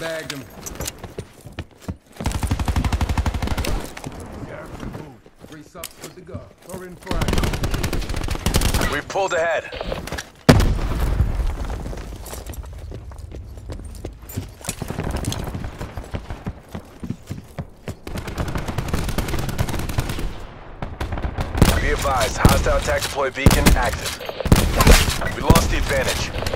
Tagged him. We've pulled ahead. Be advised, hostile attack deploy beacon active. We lost the advantage.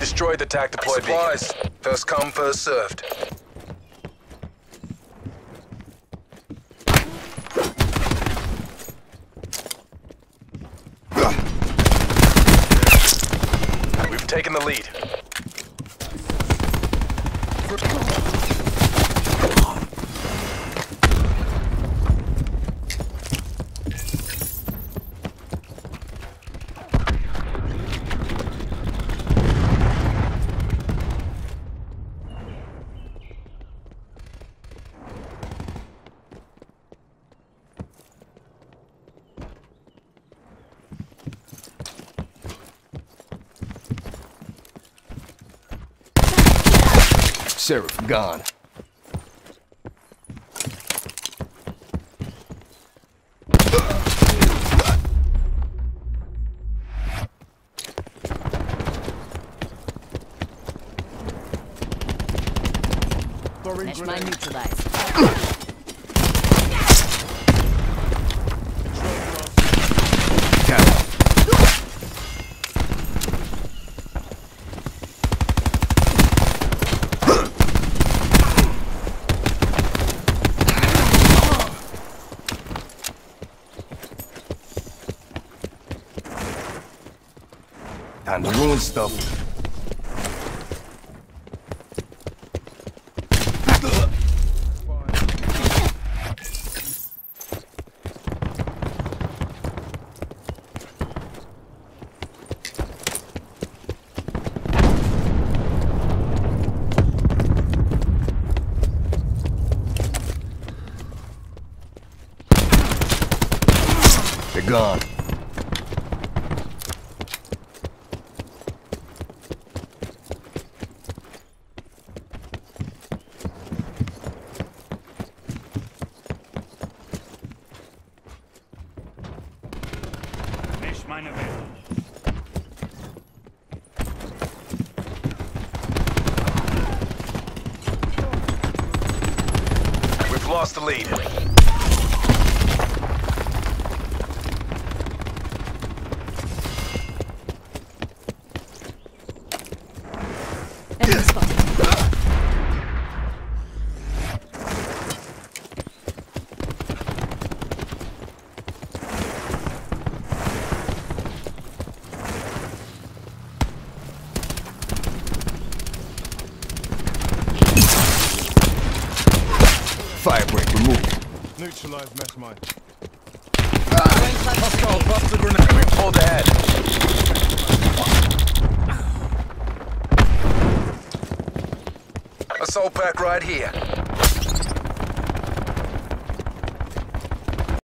Destroyed the attack deployed Supplies. beacon. First come, first served. We've taken the lead. Sheriff gone. Throw Mesh mine neutralized. Time to ruin stuff. They're gone. Mesh mine available. We've lost the lead. Firebreak removed. Neutralize mesh mine. Hostile cluster grenade. We pulled ahead. Assault pack right here.